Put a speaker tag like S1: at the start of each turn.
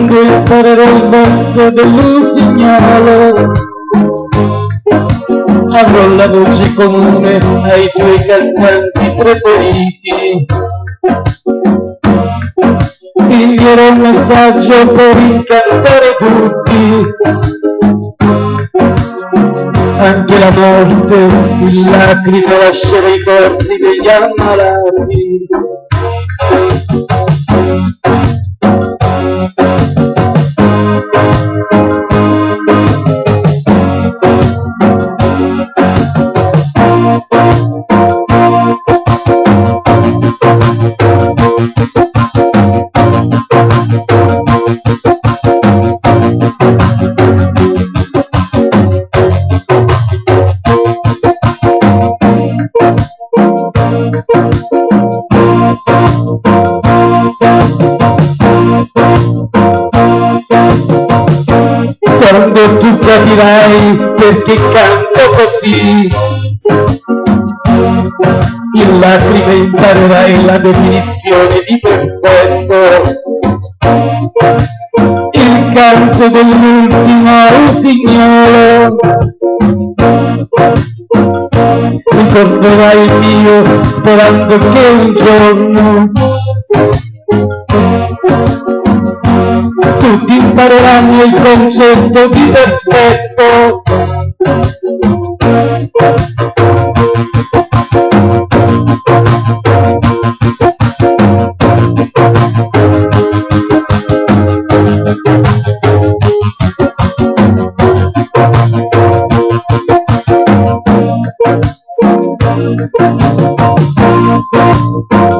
S1: quando imparerò il verso dell'usignolo avrò la voce comune ai tuoi cantanti preferiti. Ti invierò un messaggio per incantare tutti. Anche la morte in lacrime lascerà i corpi degli ammalati quando tu capirai perché canto così. In lacrime imparerai la definizione di perfetto. Il canto dell'ultimo usignolo ricorderai il mio sperando che un giorno spareranno il concetto di perfetto Thank